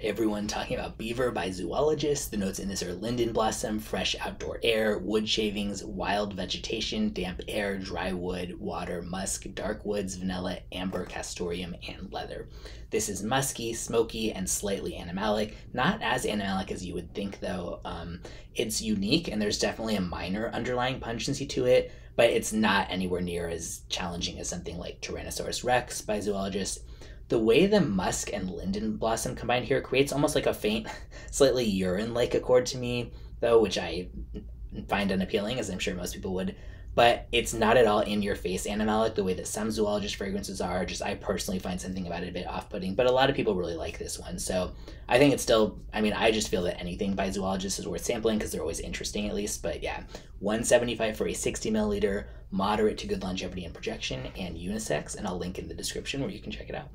everyone talking about beaver by zoologists. The notes in this are linden blossom, fresh outdoor air, wood shavings, wild vegetation, damp air, dry wood, water, musk, dark woods, vanilla, amber, castoreum, and leather. This is musky, smoky, and slightly animalic. Not as animalic as you would think, though. Um, it's unique, and there's definitely a minor underlying pungency to it, but it's not anywhere near as challenging as something like Tyrannosaurus rex by zoologists. The way the musk and linden blossom combine here creates almost like a faint, slightly urine like accord to me, though, which I find unappealing, as I'm sure most people would. But it's not at all in your face animalic the way that some zoologist fragrances are. Just I personally find something about it a bit off putting, but a lot of people really like this one. So I think it's still, I mean, I just feel that anything by zoologists is worth sampling because they're always interesting at least. But yeah, 175 for a 60 milliliter, moderate to good longevity and projection, and unisex. And I'll link in the description where you can check it out.